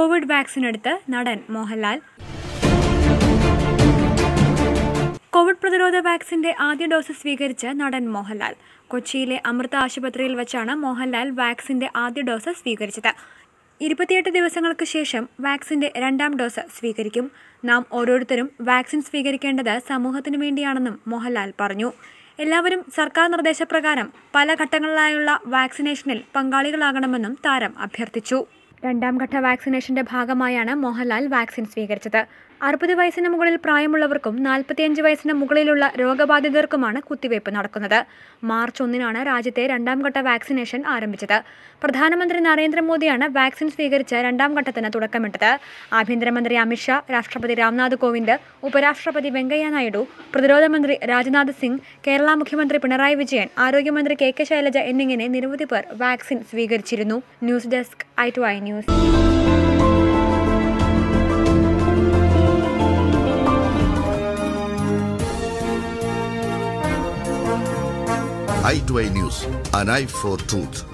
Covid vaccine എടുത്ത് നടൻ Mohanlal. Covid പ്രതിരോധ വാക്സിന്റെ ആദ്യ ഡോസ് സ്വീകരിച്ച് നടൻ മോഹൻലാൽ. കൊച്ചിയിലെ അമൃത ആശുപത്രിയിൽ വെച്ചാണ് മോഹൻലാൽ വാക്സിന്റെ ആദ്യ ഡോസ് സ്വീകരിച്ചത്. ഇരുപത്തിയെട്ട് ദിവസങ്ങൾക്ക് ശേഷം വാക്സിന്റെ രണ്ടാം ഡോസ് സ്വീകരിക്കും. നാം ഓരോരുത്തരും വാക്സിൻ സ്വീകരിക്കേണ്ടത് സമൂഹത്തിനു വേണ്ടിയാണെന്നും മോഹൻലാൽ പറഞ്ഞു. എല്ലാവരും സർക്കാർ നിർദ്ദേശപ്രകാരം പല ഘട്ടങ്ങളിലായുള്ള വാക്സിനേഷനിൽ പങ്കാളികളാകണമെന്നും താരം അഭ്യർത്ഥിച്ചു. രണ്ടാം ഘട്ട വാക്സിനേഷന്റെ ഭാഗമായാണ് മോഹൻലാൽ വാക്സിൻ സ്വീകരിച്ചത്. അറുപത് വയസ്സിന് മുകളിൽ പ്രായമുള്ളവർക്കും നാൽപ്പത്തിയഞ്ച് വയസ്സിന് മുകളിലുള്ള രോഗബാധിതർക്കുമാണ് കുത്തിവയ്പ് നടക്കുന്നത്. മാർച്ച് ഒന്നിനാണ് രാജ്യത്തെ രണ്ടാം ഘട്ട വാക്സിനേഷൻ ആരംഭിച്ചത്. പ്രധാനമന്ത്രി നരേന്ദ്രമോദിയാണ് വാക്സിൻ സ്വീകരിച്ച രണ്ടാം ഘട്ടത്തിന് തുടക്കമിട്ടത്. ആഭ്യന്തരമന്ത്രി അമിത്ഷാ രാഷ്ട്രപതി രാംനാഥ് കോവിന്ദ് ഉപരാഷ്ട്രപതി വെങ്കയ്യ നായിഡു പ്രതിരോധ മന്ത്രി രാജ്നാഥ് സിംഗ് കേരള മുഖ്യമന്ത്രി പിണറായി വിജയൻ ആരോഗ്യമന്ത്രി കെ കെ ശൈലജ എന്നിങ്ങനെ നിരവധി പേർ vaccine സ്വീകരിച്ചിരുന്നു. News desk i to i news I to I News, an eye for truth.